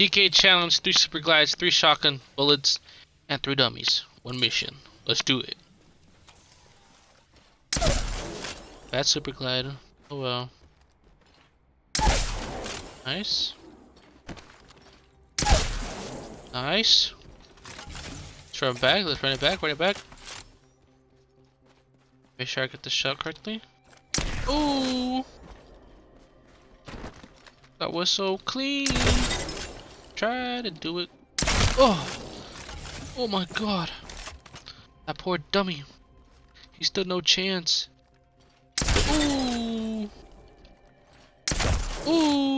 PK challenge, three super glides, three shotgun bullets, and three dummies. One mission. Let's do it. Bad super glide. Oh well. Nice. Nice. Let's run back. Let's run it back. Run it back. Make sure I get the shot correctly. Ooh. That was so clean. Try to do it. Oh. Oh my god. That poor dummy. He stood no chance. Ooh. Ooh.